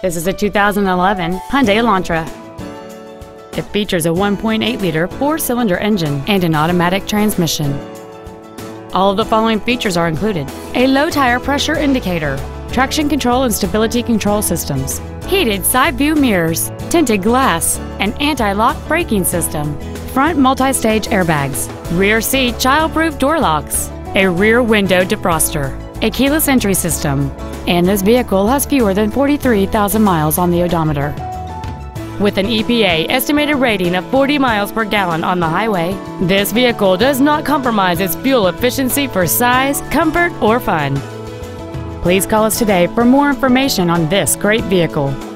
This is a 2011 Hyundai Elantra. It features a 1.8-liter four-cylinder engine and an automatic transmission. All of the following features are included. A low tire pressure indicator, traction control and stability control systems, heated side view mirrors, tinted glass, an anti-lock braking system, front multi-stage airbags, rear seat child-proof door locks, a rear window defroster, a keyless entry system, and this vehicle has fewer than 43,000 miles on the odometer. With an EPA estimated rating of 40 miles per gallon on the highway, this vehicle does not compromise its fuel efficiency for size, comfort, or fun. Please call us today for more information on this great vehicle.